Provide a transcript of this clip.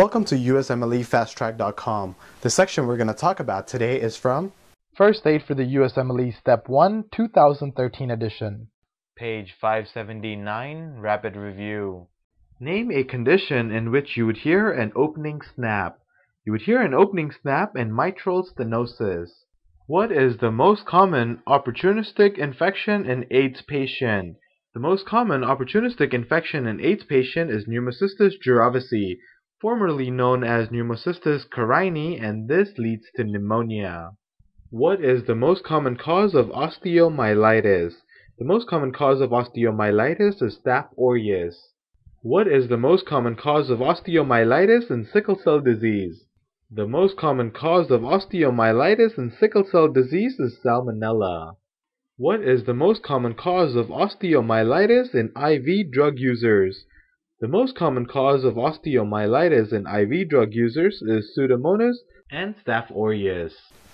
Welcome to USMLEFasttrack.com. The section we're going to talk about today is from First Aid for the USMLE Step 1 2013 edition. Page 579, Rapid Review. Name a condition in which you would hear an opening snap. You would hear an opening snap in mitral stenosis. What is the most common opportunistic infection in AIDS patient? The most common opportunistic infection in AIDS patient is Pneumocystis jirovecii, formerly known as Pneumocystis carinii, and this leads to pneumonia. What is the most common cause of osteomyelitis? The most common cause of osteomyelitis is Staph aureus. What is the most common cause of osteomyelitis in sickle cell disease? The most common cause of osteomyelitis in sickle cell disease is Salmonella. What is the most common cause of osteomyelitis in IV drug users? The most common cause of osteomyelitis in IV drug users is Pseudomonas and Staph aureus.